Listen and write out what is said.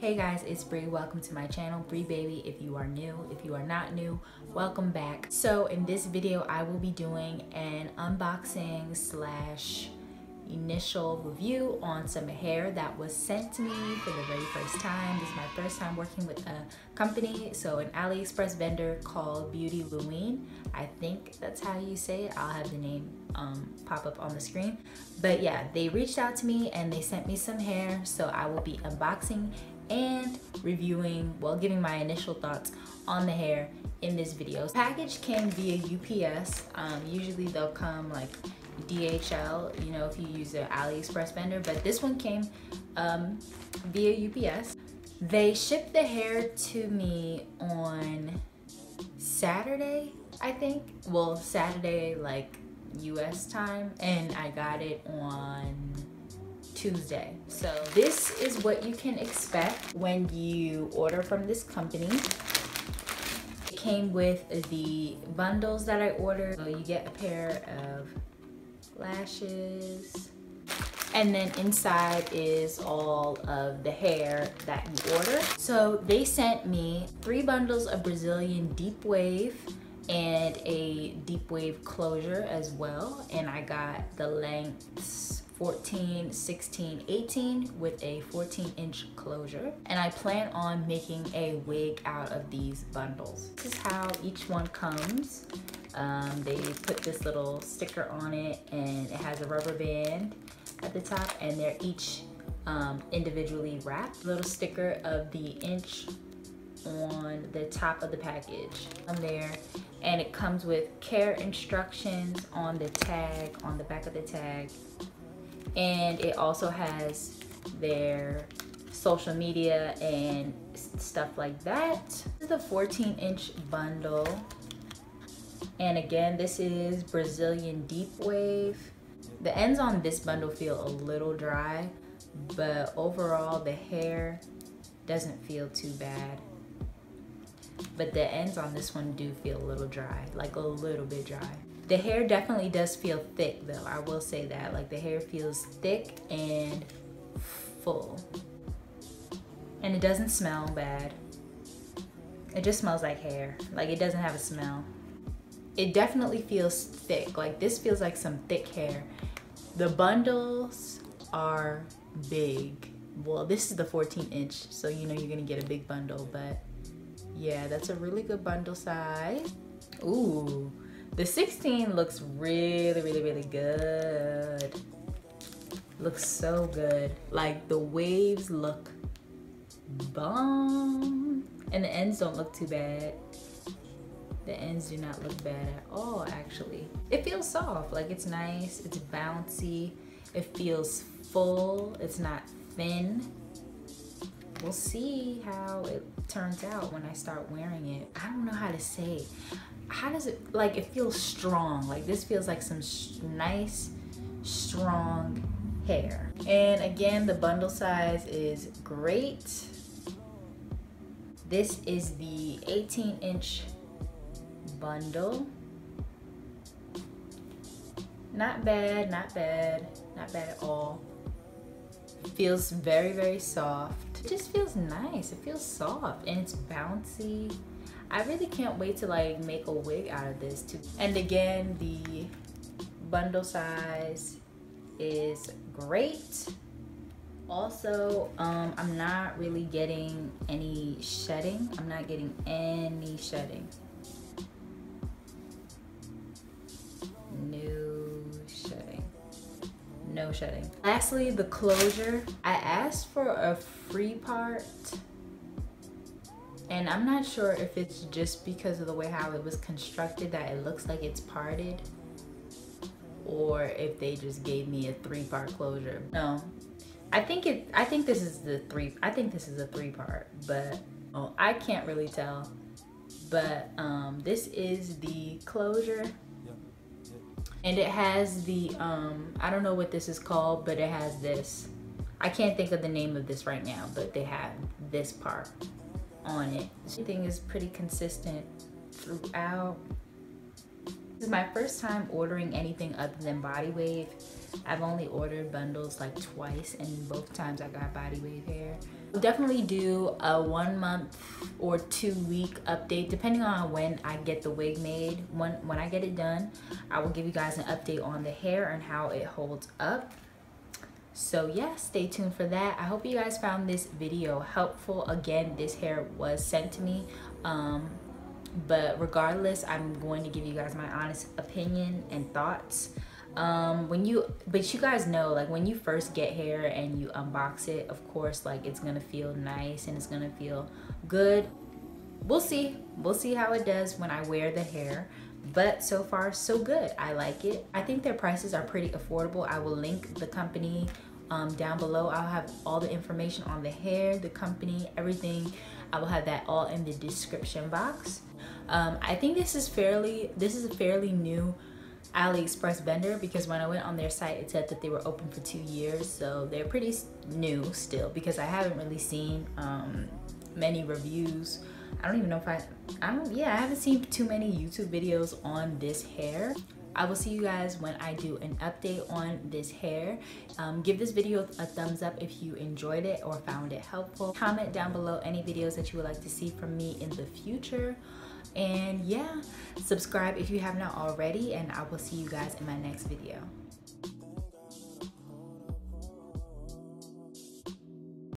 Hey guys, it's Bri. Welcome to my channel, Bri Baby. If you are new, if you are not new, welcome back. So in this video, I will be doing an unboxing slash initial review on some hair that was sent to me for the very first time. This is my first time working with a company, so an AliExpress vendor called BeautyLueen. I think that's how you say it. I'll have the name um, pop up on the screen. But yeah, they reached out to me and they sent me some hair, so I will be unboxing and reviewing, well, giving my initial thoughts on the hair in this video. Package came via UPS. Um, usually they'll come like DHL, you know, if you use an AliExpress vendor, but this one came um, via UPS. They shipped the hair to me on Saturday, I think. Well, Saturday, like US time, and I got it on Tuesday. So this is what you can expect when you order from this company. It came with the bundles that I ordered. So you get a pair of lashes. And then inside is all of the hair that you order. So they sent me three bundles of Brazilian deep wave and a deep wave closure as well. And I got the lengths 14, 16, 18 with a 14 inch closure. And I plan on making a wig out of these bundles. This is how each one comes. Um, they put this little sticker on it and it has a rubber band at the top and they're each um, individually wrapped. Little sticker of the inch on the top of the package on there and it comes with care instructions on the tag on the back of the tag and it also has their social media and stuff like that. This is the 14 inch bundle. And again this is Brazilian deep wave. The ends on this bundle feel a little dry but overall the hair doesn't feel too bad. But the ends on this one do feel a little dry, like a little bit dry. The hair definitely does feel thick though, I will say that. Like the hair feels thick and full. And it doesn't smell bad. It just smells like hair. Like it doesn't have a smell. It definitely feels thick. Like this feels like some thick hair. The bundles are big. Well, this is the 14 inch, so you know you're gonna get a big bundle, but yeah, that's a really good bundle size. Ooh, the 16 looks really, really, really good. Looks so good. Like the waves look bomb. And the ends don't look too bad. The ends do not look bad at all, actually. It feels soft, like it's nice, it's bouncy. It feels full, it's not thin we'll see how it turns out when I start wearing it. I don't know how to say. How does it, like it feels strong. Like this feels like some nice, strong hair. And again, the bundle size is great. This is the 18 inch bundle. Not bad, not bad, not bad at all. Feels very, very soft. It just feels nice. It feels soft and it's bouncy. I really can't wait to like make a wig out of this too. And again, the bundle size is great. Also, um, I'm not really getting any shedding. I'm not getting any shedding. no shedding. No shedding. Lastly, the closure. I asked for a free part and I'm not sure if it's just because of the way how it was constructed that it looks like it's parted or if they just gave me a three part closure. No, I think it, I think this is the three, I think this is a three part, but oh, I can't really tell. But um, this is the closure. And it has the um i don't know what this is called but it has this. I can't think of the name of this right now but they have this part on it everything is pretty consistent throughout this is my first time ordering anything other than body wave I've only ordered bundles like twice and both times I got body wave hair. I'll definitely do a one month or two week update depending on when I get the wig made. When, when I get it done, I will give you guys an update on the hair and how it holds up. So yeah, stay tuned for that. I hope you guys found this video helpful. Again, this hair was sent to me. Um, but regardless, I'm going to give you guys my honest opinion and thoughts um when you but you guys know like when you first get hair and you unbox it of course like it's gonna feel nice and it's gonna feel good we'll see we'll see how it does when i wear the hair but so far so good. I like it. I think their prices are pretty affordable. I will link the company um, down below. I'll have all the information on the hair the company everything. I will have that all in the description box. Um, i think this is fairly this is a fairly new AliExpress vendor because when I went on their site, it said that they were open for two years. So they're pretty new still because I haven't really seen um, many reviews. I don't even know if I, I don't, yeah, I haven't seen too many YouTube videos on this hair. I will see you guys when I do an update on this hair. Um, give this video a thumbs up if you enjoyed it or found it helpful. Comment down below any videos that you would like to see from me in the future. And yeah, subscribe if you have not already and I will see you guys in my next video.